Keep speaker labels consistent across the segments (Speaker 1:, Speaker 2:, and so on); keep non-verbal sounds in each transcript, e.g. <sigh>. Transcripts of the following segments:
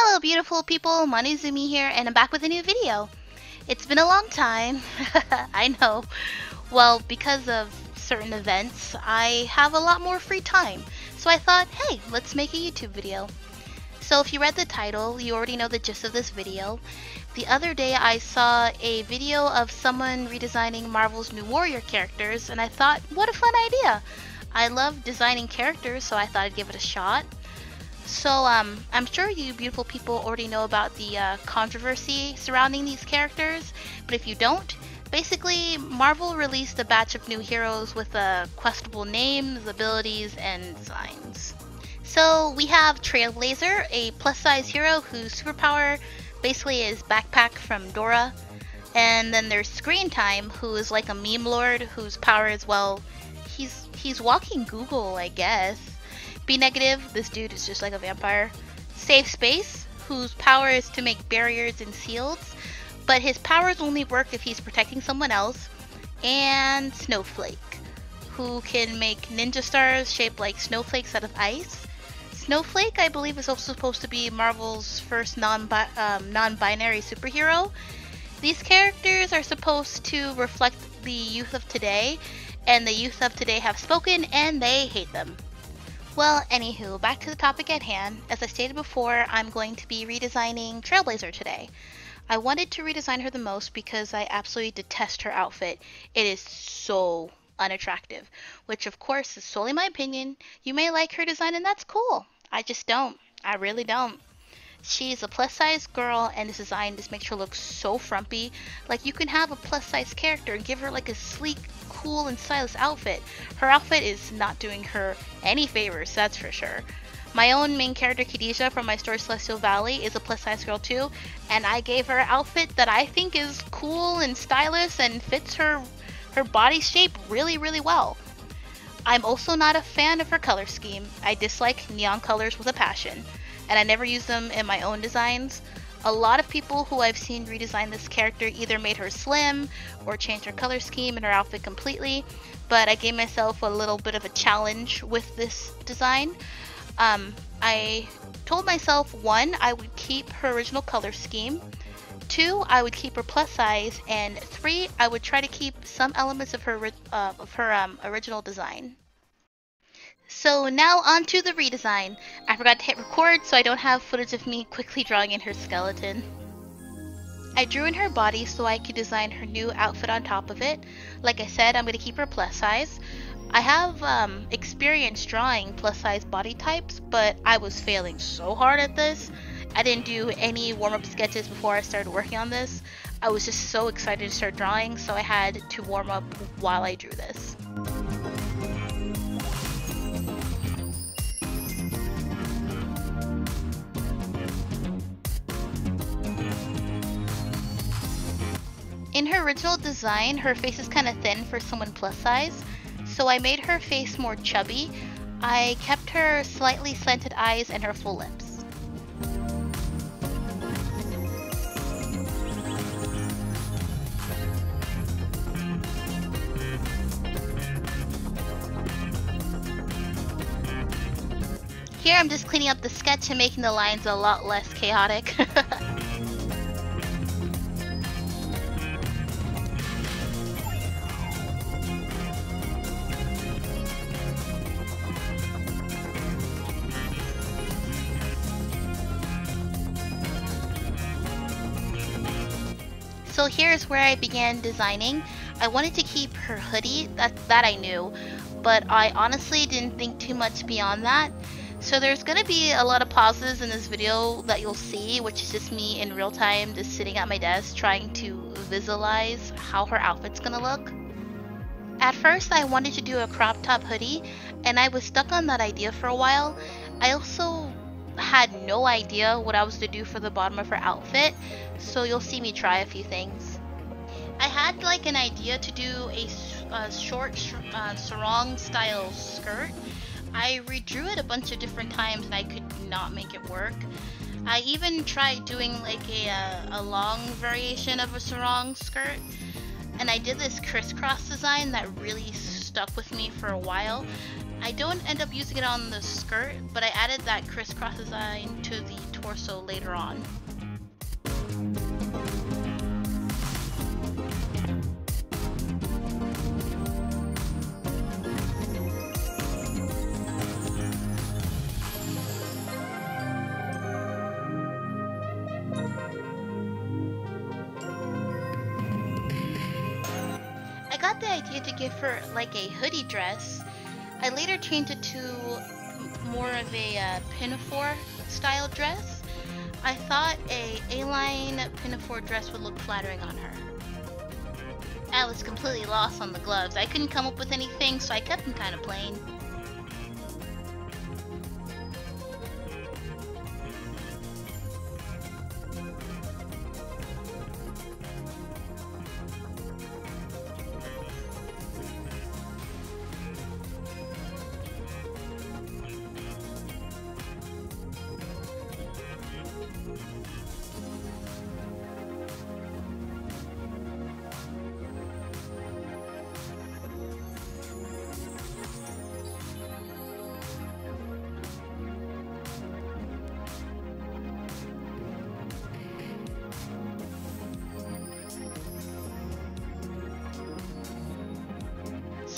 Speaker 1: Hello beautiful people, Manou Azumi here and I'm back with a new video. It's been a long time, <laughs> I know. Well, because of certain events, I have a lot more free time. So I thought, hey, let's make a YouTube video. So if you read the title, you already know the gist of this video. The other day I saw a video of someone redesigning Marvel's New Warrior characters and I thought, what a fun idea. I love designing characters, so I thought I'd give it a shot. So, um, I'm sure you beautiful people already know about the uh, controversy surrounding these characters, but if you don't, basically, Marvel released a batch of new heroes with uh, questionable names, abilities, and designs. So, we have Trailblazer, a plus size hero whose superpower basically is Backpack from Dora. And then there's Screen Time, who is like a meme lord whose power is, well, he's he's walking Google, I guess. B negative, this dude is just like a vampire. Safe Space, whose power is to make barriers and shields, but his powers only work if he's protecting someone else. And Snowflake, who can make ninja stars shaped like snowflakes out of ice. Snowflake, I believe, is also supposed to be Marvel's first non um, non-binary superhero. These characters are supposed to reflect the youth of today, and the youth of today have spoken and they hate them. Well, anywho, back to the topic at hand. As I stated before, I'm going to be redesigning Trailblazer today. I wanted to redesign her the most because I absolutely detest her outfit. It is so unattractive, which of course is solely my opinion. You may like her design and that's cool. I just don't. I really don't. She's a plus size girl and this design just makes her look so frumpy. Like you can have a plus size character and give her like a sleek, cool and stylish outfit. Her outfit is not doing her any favors, that's for sure. My own main character Khadijah from my story Celestial Valley is a plus size girl too, and I gave her an outfit that I think is cool and stylish and fits her her body shape really really well. I'm also not a fan of her color scheme. I dislike neon colors with a passion, and I never use them in my own designs. A lot of people who I've seen redesign this character either made her slim or changed her color scheme and her outfit completely, but I gave myself a little bit of a challenge with this design. Um, I told myself one, I would keep her original color scheme, two, I would keep her plus size, and three, I would try to keep some elements of her uh, of her um, original design. So now on to the redesign. I forgot to hit record so I don't have footage of me quickly drawing in her skeleton. I drew in her body so I could design her new outfit on top of it. Like I said, I'm going to keep her plus size. I have um, experience drawing plus size body types, but I was failing so hard at this. I didn't do any warm-up sketches before I started working on this. I was just so excited to start drawing, so I had to warm up while I drew this. In her original design, her face is kind of thin for someone plus size, so I made her face more chubby. I kept her slightly slanted eyes and her full lips. Here I'm just cleaning up the sketch and making the lines a lot less chaotic. <laughs> here's where I began designing. I wanted to keep her hoodie, that, that I knew, but I honestly didn't think too much beyond that. So there's going to be a lot of pauses in this video that you'll see, which is just me in real time just sitting at my desk trying to visualize how her outfit's going to look. At first I wanted to do a crop top hoodie and I was stuck on that idea for a while. I also had no idea what I was to do for the bottom of her outfit, so you'll see me try a few things. I had like an idea to do a, a short uh, sarong style skirt. I redrew it a bunch of different times and I could not make it work. I even tried doing like a, a, a long variation of a sarong skirt and I did this crisscross design that really stuck with me for a while I don't end up using it on the skirt, but I added that crisscross design to the torso later on. Give her like a hoodie dress. I later changed it to more of a uh, pinafore style dress. I thought a A-line pinafore dress would look flattering on her. I was completely lost on the gloves. I couldn't come up with anything, so I kept them kind of plain.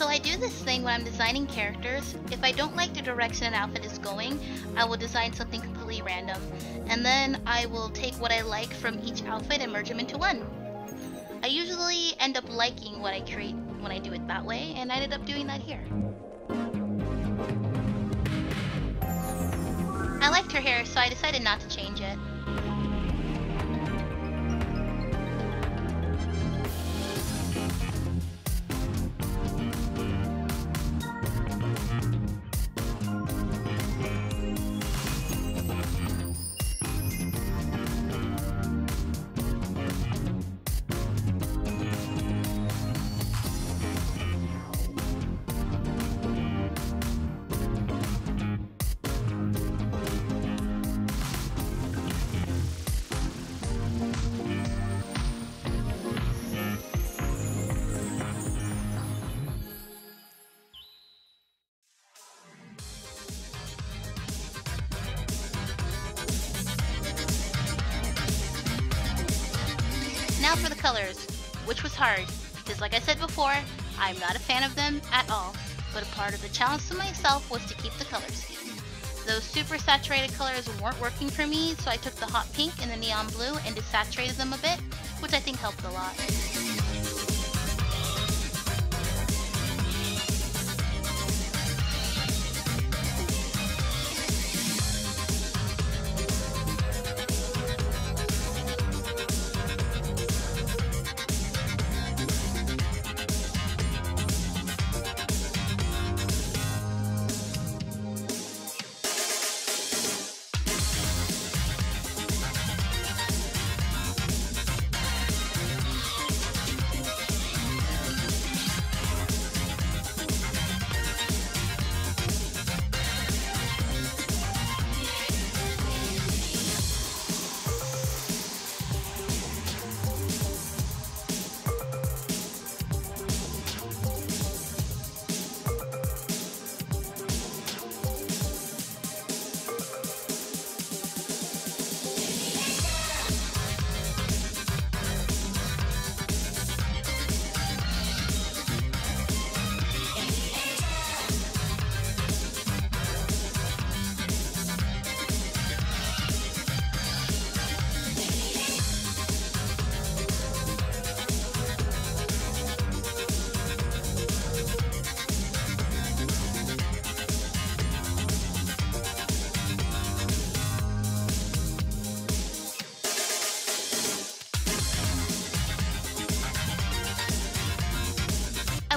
Speaker 1: So I do this thing when I'm designing characters. If I don't like the direction an outfit is going, I will design something completely random. And then I will take what I like from each outfit and merge them into one. I usually end up liking what I create when I do it that way, and I ended up doing that here. I liked her hair, so I decided not to change it. The colors, which was hard, because like I said before, I'm not a fan of them at all, but a part of the challenge to myself was to keep the color scheme. Those super saturated colors weren't working for me, so I took the hot pink and the neon blue and desaturated them a bit, which I think helped a lot.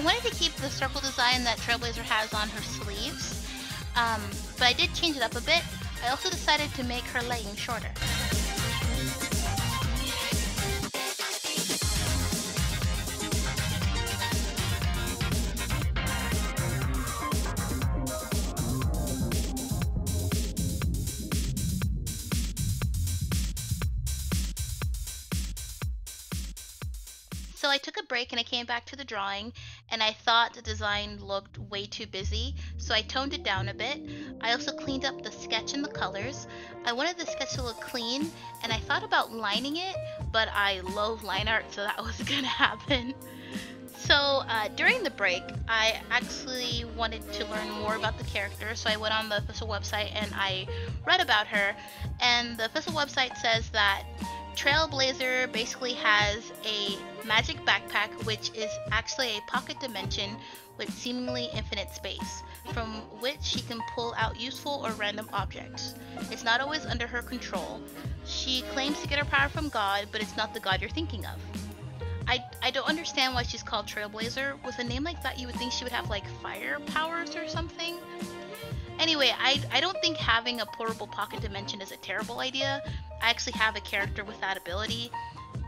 Speaker 1: Wanted to keep the circle design that Trailblazer has on her sleeves, um, but I did change it up a bit. I also decided to make her legging shorter. So I took a break and I came back to the drawing and I thought the design looked way too busy. so I toned it down a bit. I also cleaned up the sketch and the colors. I wanted the sketch to look clean, and I thought about lining it, but I loathe line art, so that <laughs> wasn't gonna happen. So uh, during the break, I actually wanted to learn more about the character, so I went on the official website and I read about her. And the official website says that Trailblazer basically has a magic backpack, which is actually a pocket dimension with seemingly infinite space, from which she can pull out useful or random objects. It's not always under her control. She claims to get her power from God, but it's not the God you're thinking of. I, I don't understand why she's called Trailblazer. With a name like that, you would think she would have like fire powers or something. Anyway, I, I don't think having a portable pocket dimension is a terrible idea. I actually have a character with that ability.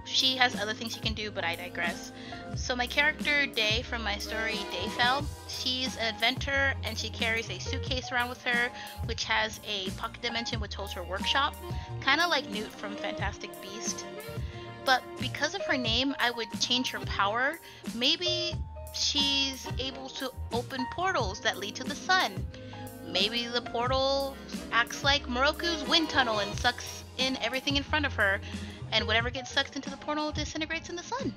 Speaker 1: She has other things she can do, but I digress. So my character, Day, from my story Dayfell, she's an inventor and she carries a suitcase around with her, which has a pocket dimension which holds her workshop, kind of like Newt from Fantastic Beast but because of her name, I would change her power. Maybe she's able to open portals that lead to the sun. Maybe the portal acts like Miroku's wind tunnel and sucks in everything in front of her, and whatever gets sucked into the portal disintegrates in the sun.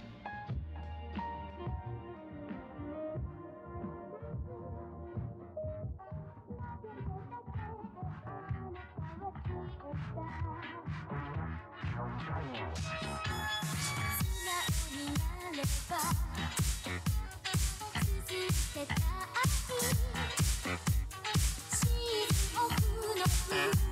Speaker 1: And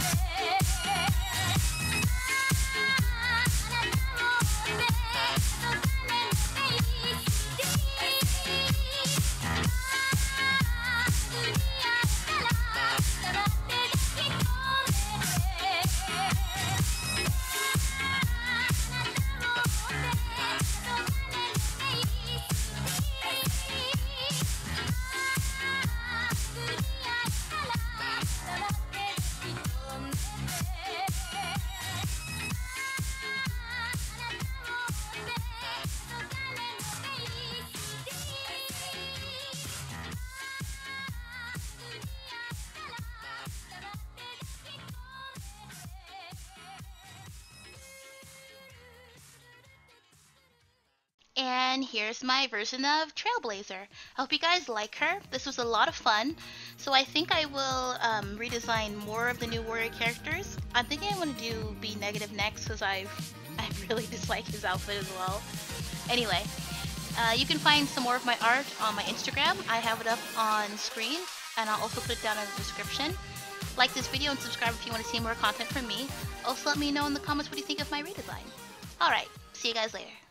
Speaker 1: Hey, you hey. Here's my version of Trailblazer. I hope you guys like her. This was a lot of fun. So I think I will um, redesign more of the new warrior characters. I'm thinking I want to do B negative next because I <laughs> I really dislike his outfit as well. Anyway, uh, you can find some more of my art on my Instagram. I have it up on screen and I'll also put it down in the description. Like this video and subscribe if you want to see more content from me. Also let me know in the comments what you think of my redesign. Alright, see you guys later.